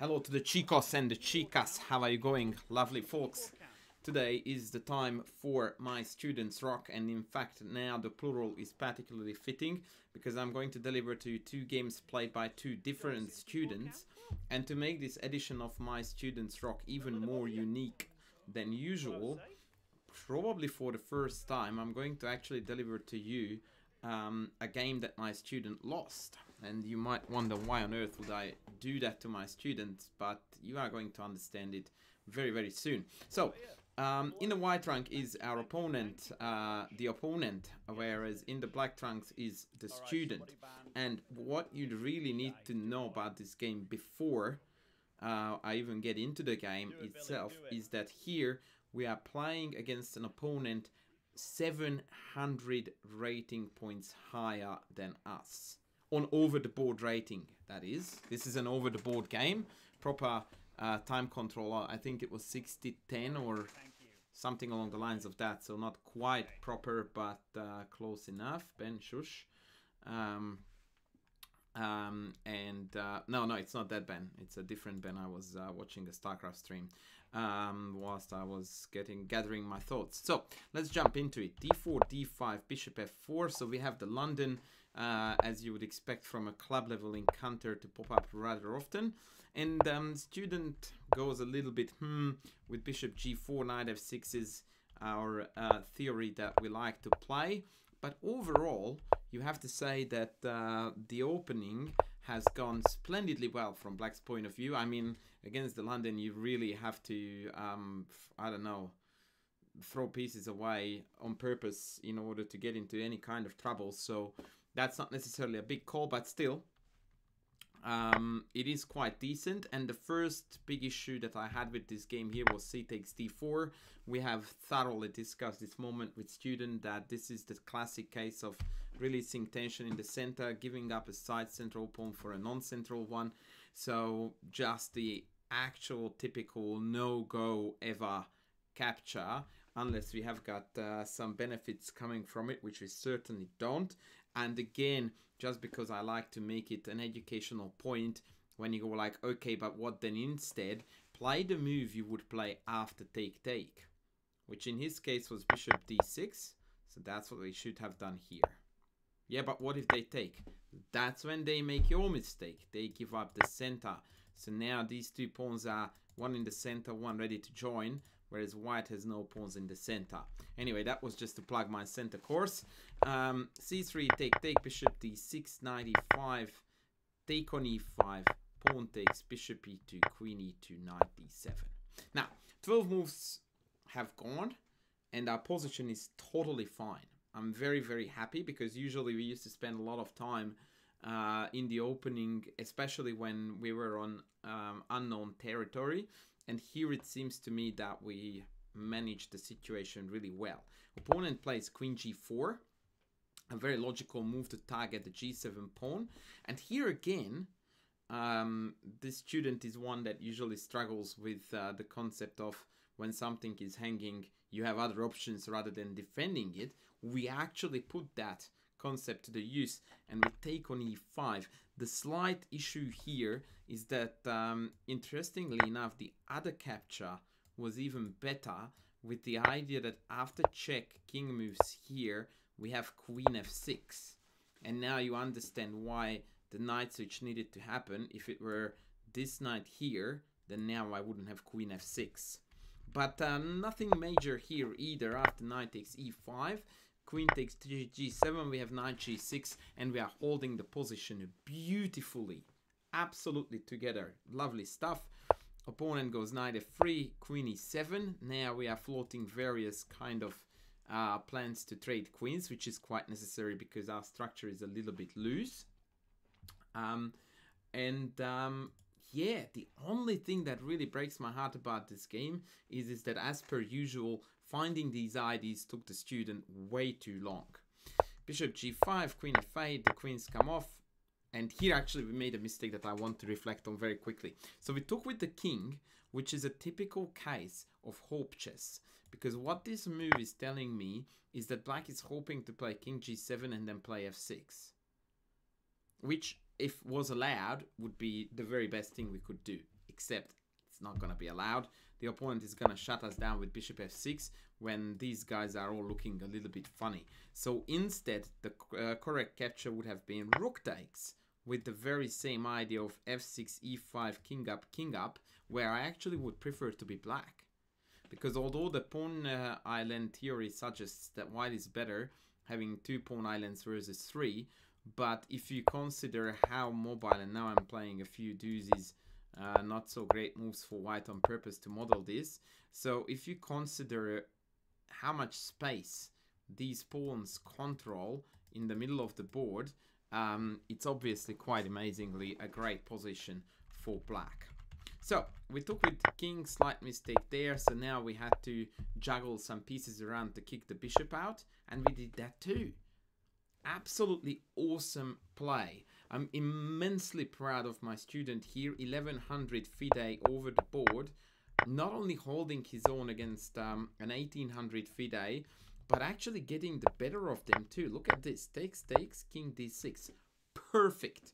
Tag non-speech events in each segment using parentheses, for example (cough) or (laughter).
Hello to the chicos and the chicas. How are you going, lovely folks? Today is the time for my students rock and in fact now the plural is particularly fitting because I'm going to deliver to you two games played by two different students and to make this edition of my students rock even more unique than usual probably for the first time I'm going to actually deliver to you um, a game that my student lost and you might wonder why on earth would I do that to my students but you are going to understand it very very soon so um, in the white trunk is our opponent, uh, the opponent, whereas in the black trunks is the student. And what you really need to know about this game before uh, I even get into the game itself is that here we are playing against an opponent 700 rating points higher than us. On over the board rating, that is. This is an over the board game, proper uh, time controller. I think it was 60-10 or something along the lines of that. So not quite proper, but uh, close enough. Ben Shush. Um, um, and uh, no, no, it's not that Ben. It's a different Ben. I was uh, watching a StarCraft stream um, whilst I was getting gathering my thoughts. So let's jump into it. D4, D5, Bishop F4. So we have the London, uh, as you would expect from a club level encounter to pop up rather often. And um, student goes a little bit hmm with bishop g4, knight f6 is our uh, theory that we like to play. But overall, you have to say that uh, the opening has gone splendidly well from Black's point of view. I mean, against the London, you really have to, um, I don't know, throw pieces away on purpose in order to get into any kind of trouble. So that's not necessarily a big call, but still, um, it is quite decent. And the first big issue that I had with this game here was c takes d4. We have thoroughly discussed this moment with student that this is the classic case of releasing tension in the center, giving up a side central pawn for a non-central one. So just the actual typical no-go ever capture unless we have got uh, some benefits coming from it, which we certainly don't. And again, just because I like to make it an educational point, when you go like, okay, but what then instead? Play the move you would play after take take, which in his case was bishop d6. So that's what they should have done here. Yeah, but what if they take? That's when they make your mistake. They give up the center. So now these two pawns are one in the center, one ready to join whereas white has no pawns in the center. Anyway, that was just to plug my center course. Um, c3, take, take, bishop d6, knight e5, take on e5, pawn takes, bishop e2, queen e2, knight d7. Now, 12 moves have gone, and our position is totally fine. I'm very, very happy because usually we used to spend a lot of time uh, in the opening, especially when we were on um, unknown territory. And here it seems to me that we manage the situation really well. Opponent plays queen g4, a very logical move to target the g7 pawn. And here again, um, this student is one that usually struggles with uh, the concept of when something is hanging, you have other options rather than defending it. We actually put that concept to the use and we take on e5. The slight issue here is that, um, interestingly enough, the other capture was even better with the idea that after check, king moves here, we have queen f6. And now you understand why the knight switch needed to happen. If it were this knight here, then now I wouldn't have queen f6. But uh, nothing major here either after knight takes e5 queen takes g7, we have knight g6, and we are holding the position beautifully, absolutely together. Lovely stuff. Opponent goes knight f3, queen e7. Now we are floating various kind of uh, plans to trade queens, which is quite necessary because our structure is a little bit loose. Um, and um, yeah, the only thing that really breaks my heart about this game is, is that as per usual, Finding these IDs took the student way too long. Bishop g5, queen f8, the queens come off. And here actually we made a mistake that I want to reflect on very quickly. So we took with the king, which is a typical case of hope chess. Because what this move is telling me is that black is hoping to play king g7 and then play f6. Which, if was allowed, would be the very best thing we could do. except it's not going to be allowed. The opponent is going to shut us down with bishop f6 when these guys are all looking a little bit funny. So instead, the uh, correct capture would have been rook takes with the very same idea of f6, e5, king up, king up, where I actually would prefer to be black. Because although the pawn uh, island theory suggests that white is better, having two pawn islands versus three, but if you consider how mobile, and now I'm playing a few doozies, uh, not so great moves for white on purpose to model this. So if you consider how much space these pawns control in the middle of the board, um, it's obviously quite amazingly a great position for black. So we took with king, slight mistake there. So now we had to juggle some pieces around to kick the bishop out. And we did that too. Absolutely awesome play. I'm immensely proud of my student here. 1100 FIDE over the board. Not only holding his own against um, an 1800 FIDE, but actually getting the better of them too. Look at this. Takes, takes, king d6. Perfect.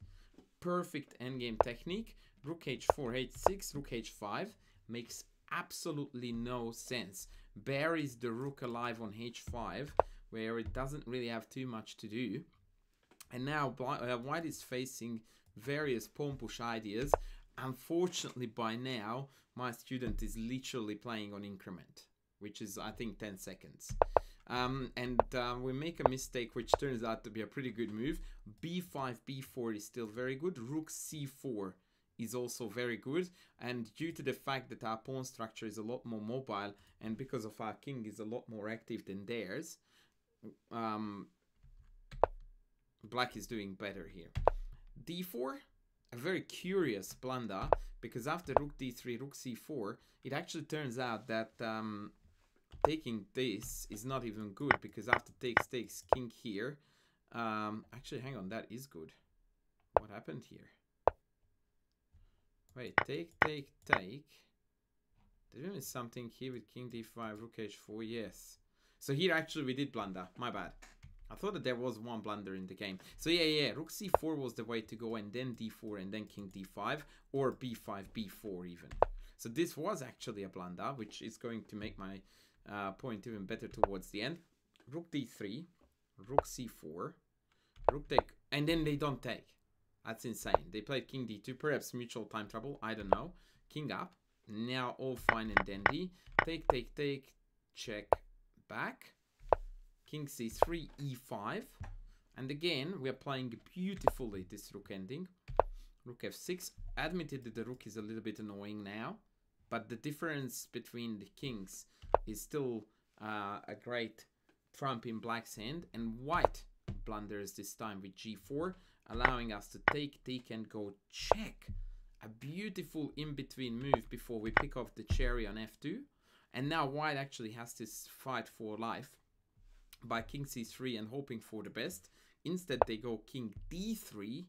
Perfect endgame technique. Rook h4, h6, rook h5 makes absolutely no sense. Buries the rook alive on h5 where it doesn't really have too much to do. And now uh, white is facing various pawn push ideas. Unfortunately, by now, my student is literally playing on increment, which is, I think, 10 seconds. Um, and uh, we make a mistake, which turns out to be a pretty good move. b5, b4 is still very good. Rook c4 is also very good. And due to the fact that our pawn structure is a lot more mobile, and because of our king is a lot more active than theirs, um, black is doing better here. d4, a very curious blunder, because after rook d3, rook c4, it actually turns out that um, taking this is not even good, because after takes, takes, king here, um, actually, hang on, that is good. What happened here? Wait, take, take, take. We miss something here with king d5, rook h4? Yes. So here actually we did blunder. My bad. I thought that there was one blunder in the game. So yeah, yeah, rook c4 was the way to go and then d4 and then king d5 or b5, b4 even. So this was actually a blunder, which is going to make my uh, point even better towards the end. Rook d3, rook c4, rook take, and then they don't take. That's insane. They played king d2, perhaps mutual time trouble, I don't know. King up, now all fine and dandy. Take, take, take, check, back. King c3, e5. And again, we are playing beautifully this rook ending. Rook f6. Admitted that the rook is a little bit annoying now. But the difference between the kings is still uh, a great trump in black's hand. And white blunders this time with g4, allowing us to take, take, and go check. A beautiful in-between move before we pick off the cherry on f2. And now white actually has to fight for life by king c3 and hoping for the best. Instead, they go king d3.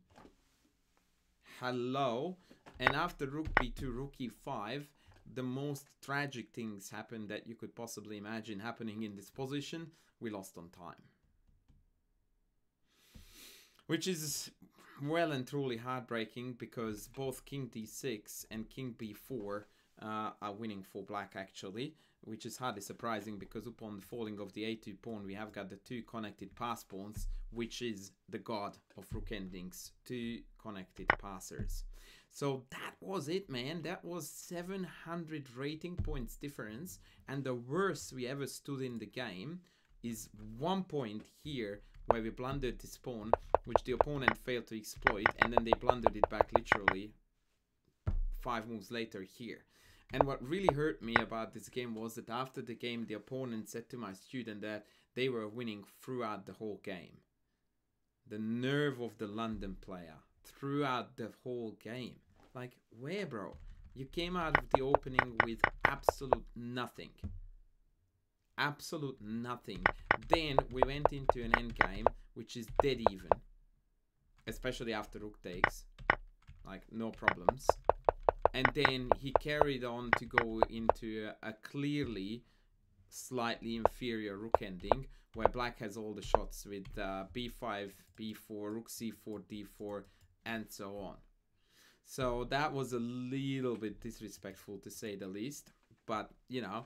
Hello. And after rook b2, rook e5, the most tragic things happen that you could possibly imagine happening in this position. We lost on time. Which is well and truly heartbreaking because both king d6 and king b4 uh, are winning for black actually, which is hardly surprising because upon the falling of the a2 pawn we have got the two connected pass pawns, which is the god of rook endings, two connected passers. So that was it, man. That was 700 rating points difference, and the worst we ever stood in the game is one point here where we blundered this pawn, which the opponent failed to exploit, and then they blundered it back literally five moves later here. And what really hurt me about this game was that after the game, the opponent said to my student that they were winning throughout the whole game. The nerve of the London player throughout the whole game. Like, where, bro? You came out of the opening with absolute nothing. Absolute nothing. Then we went into an end game, which is dead even. Especially after Rook takes. Like, no problems and then he carried on to go into a, clearly slightly inferior rook ending where black has all the shots with uh, b5 b4 rook c4 d4 and so on So that was a little bit disrespectful to say the least. But, you know,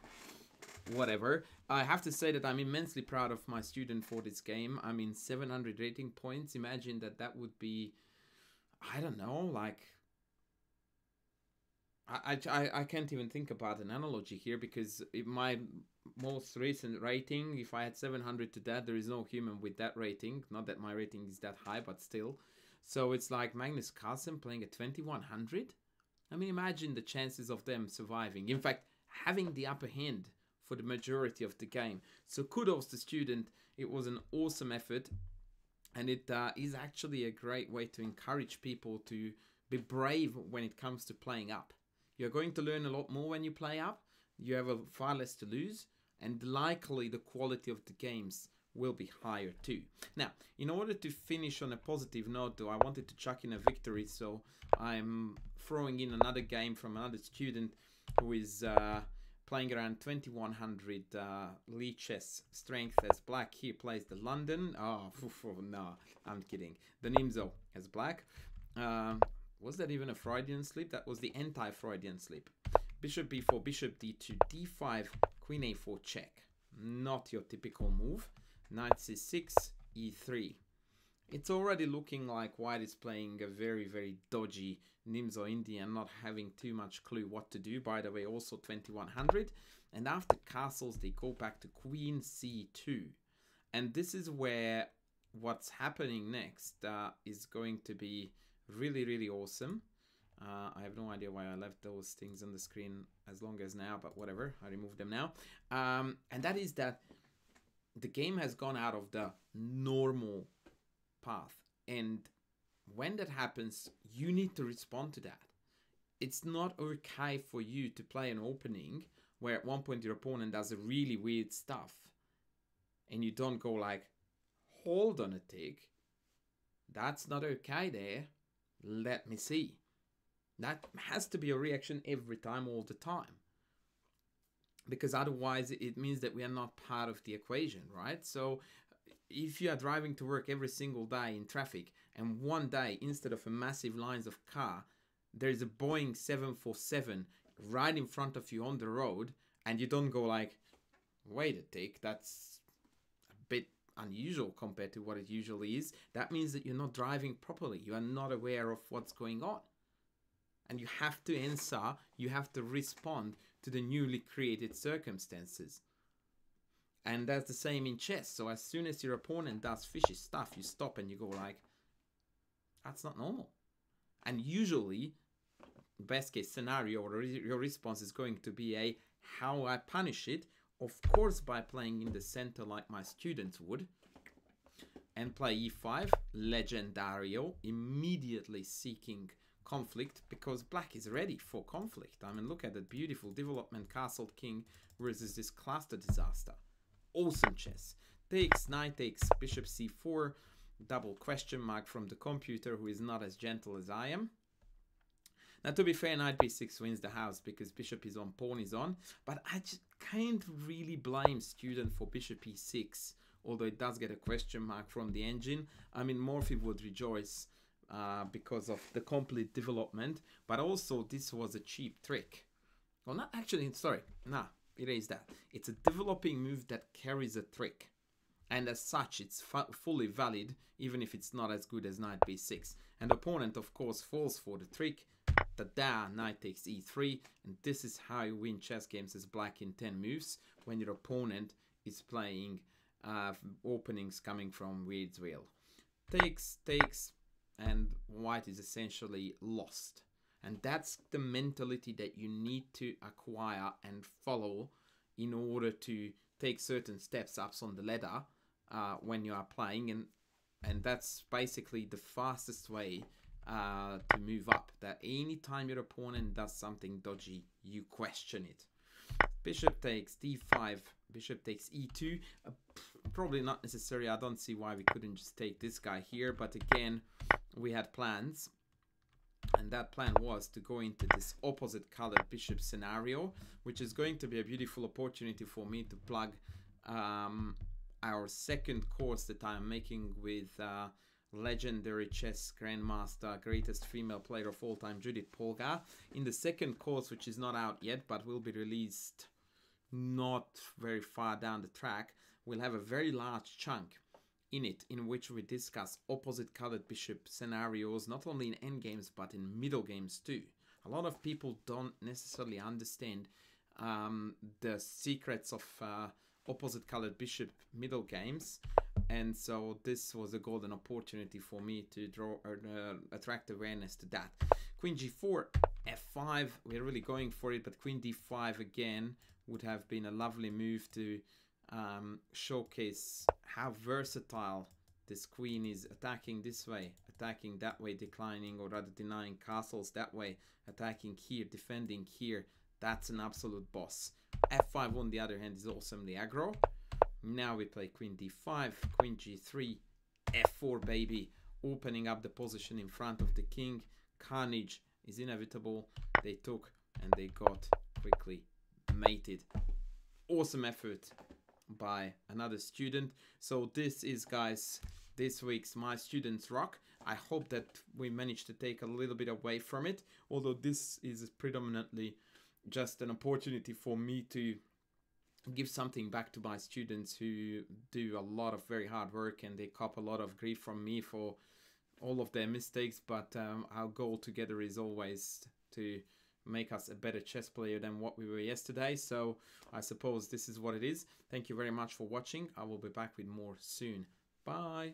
whatever. I have to say that I'm immensely proud of my student for this game. I mean, 700 rating points. Imagine that that would be, I don't know, like I, I, I can't even think about an analogy here because my most recent rating, if I had 700 to that, there is no human with that rating. Not that my rating is that high, but still. So it's like Magnus Carlsen playing at 2100. I mean, imagine the chances of them surviving. In fact, having the upper hand for the majority of the game. So kudos to the student. It was an awesome effort. And it uh, is actually a great way to encourage people to be brave when it comes to playing up. You're going to learn a lot more when you play up. You have a far less to lose, and likely the quality of the games will be higher too. Now, in order to finish on a positive note, though, I wanted to chuck in a victory, so I'm throwing in another game from another student who is uh, playing around 2100 uh, Lichess strength as black. He plays the London. Oh, (laughs) no, I'm kidding. The Nimzo as black. Um, was that even a Freudian slip? That was the anti-Freudian slip. Bishop b4, bishop d2, d5, queen a4 check. Not your typical move. Knight c6, e3. It's already looking like white is playing a very, very dodgy Nimzo Indian, not having too much clue what to do. By the way, also 2100. And after castles, they go back to queen c2. And this is where what's happening next uh, is going to be really really awesome. Uh, I have no idea why I left those things on the screen as long as now but whatever I removed them now. Um, and that is that the game has gone out of the normal path. And when that happens you need to respond to that. It's not okay for you to play an opening where at one point your opponent does a really weird stuff and you don't go like hold on a tick. That's not okay there let me see. That has to be a reaction every time, all the time. Because otherwise, it means that we are not part of the equation, right? So, if you are driving to work every single day in traffic, and one day, instead of a massive lines of car, there is a Boeing 747 right in front of you on the road, and you don't go like, wait a tick, that's unusual compared to what it usually is, that means that you're not driving properly. You are not aware of what's going on. And you have to answer, you have to respond to the newly created circumstances. And that's the same in chess. So as soon as your opponent does fishy stuff, you stop and you go like, that's not normal. And usually, best case scenario your response is going to be a how I punish it of course by playing in the center like my students would and play e5 legendario immediately seeking conflict because black is ready for conflict. I mean look at that beautiful development castle king versus this cluster disaster. Awesome chess. Takes knight takes bishop c4 double question mark from the computer who is not as gentle as i am now, to be fair, knight b6 wins the house because bishop is on, pawn is on. But I just can't really blame student for bishop e6, although it does get a question mark from the engine. I mean, Morphy would rejoice uh, because of the complete development, but also this was a cheap trick. Well, not actually, sorry, nah, erase that. It's a developing move that carries a trick. And as such, it's fully valid, even if it's not as good as knight b6. And opponent, of course, falls for the trick da knight takes e3, and this is how you win chess games as black in 10 moves when your opponent is playing uh, openings coming from Weird's wheel. Takes, takes, and white is essentially lost. And that's the mentality that you need to acquire and follow in order to take certain steps ups on the ladder uh, when you are playing. And, and that's basically the fastest way uh, to move up. That anytime your opponent does something dodgy, you question it. Bishop takes d5, bishop takes e2. Uh, probably not necessary. I don't see why we couldn't just take this guy here. But again, we had plans. And that plan was to go into this opposite colored bishop scenario, which is going to be a beautiful opportunity for me to plug um, our second course that I'm making with uh, legendary chess grandmaster, greatest female player of all time, Judith Polgar. In the second course, which is not out yet but will be released not very far down the track, we'll have a very large chunk in it in which we discuss opposite colored bishop scenarios not only in endgames but in middle games too. A lot of people don't necessarily understand um, the secrets of uh, opposite colored bishop middle games and so this was a golden opportunity for me to draw uh, attract awareness to that. Queen g4 f5 we're really going for it but queen d5 again would have been a lovely move to um, showcase how versatile this queen is attacking this way attacking that way declining or rather denying castles that way attacking here defending here. That's an absolute boss. F5 on the other hand is awesomely aggro now we play queen d5 queen g3 f4 baby. Opening up the position in front of the king. Carnage is inevitable. They took and they got quickly mated. Awesome effort by another student. So this is guys this week's my students rock. I hope that we managed to take a little bit away from it although this is predominantly just an opportunity for me give something back to my students who do a lot of very hard work and they cop a lot of grief from me for all of their mistakes. But um, our goal together is always to make us a better chess player than what we were yesterday. So i suppose this is what it is. Thank you very much for watching. I will be back with more soon. Bye